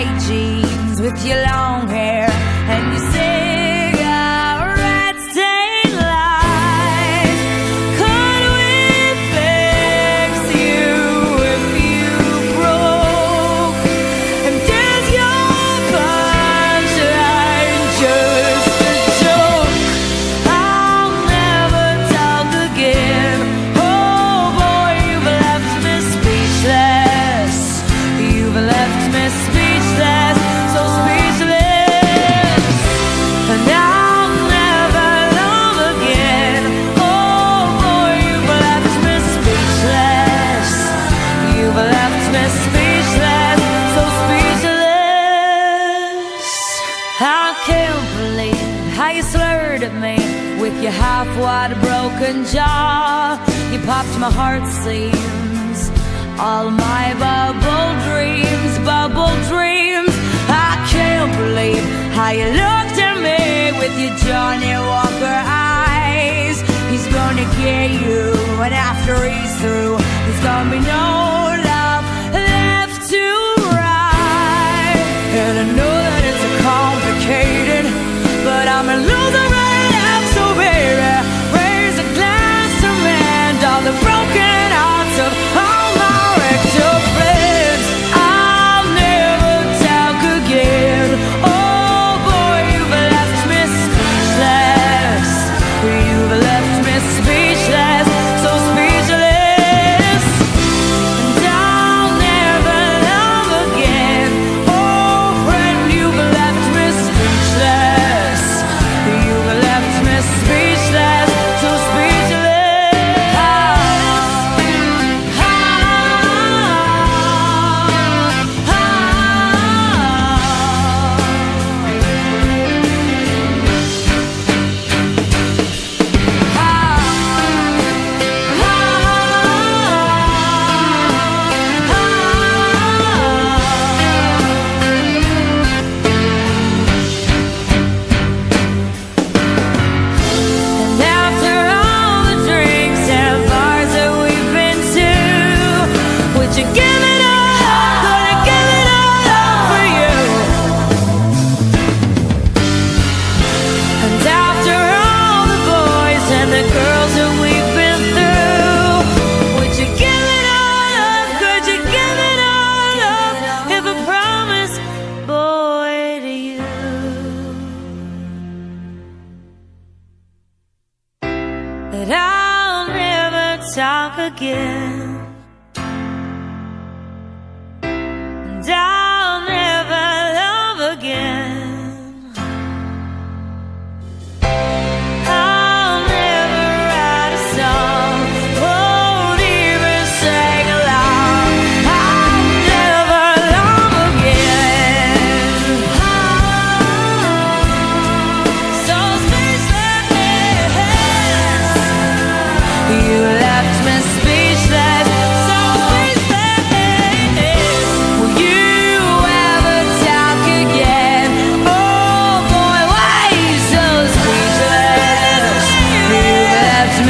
tight jeans with your long hair. stared at me with your half-wide broken jaw. You popped my heart seams, all my bubble dreams, bubble dreams. I can't believe how you looked at me with your Johnny Walker eyes. He's gonna get you, and after he's through, there's gonna be no. talk again.